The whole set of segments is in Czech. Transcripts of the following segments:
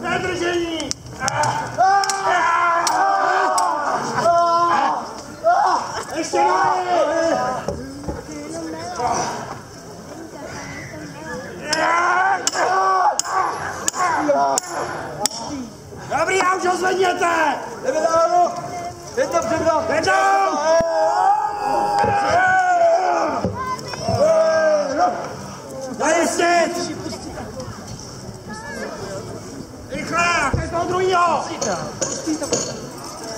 Nedržení! Ještě! Dobrý, já už ho zvedněte! Jdeme dál, Teď tam předám. Toho druhýho!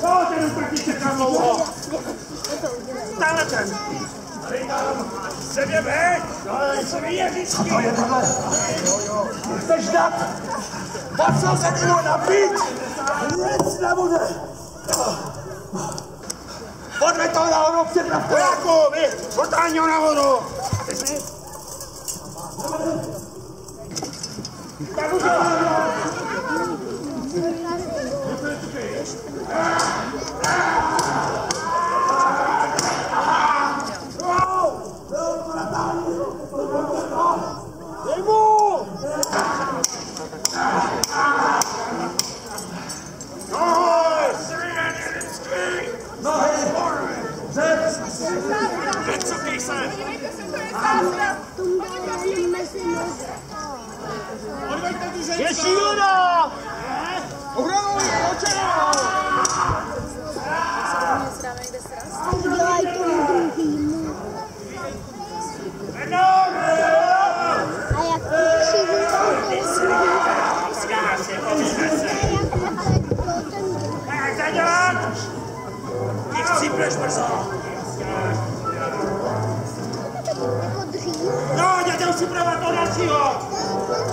Co ten uprchlík čeká dlouho? Dále ten! Se mě veď! No, se mi ježičky! To je tohle. Chceš dát? Dát se se bylo napít? Nic nebude. Odveď to nahoru, připravte. Vojáku, vy! Fotání ho! Ty jsi? Tak už Dej Je šílená! Obranou očená! Simples versão. Não, já tengo su prueba toda, senhor!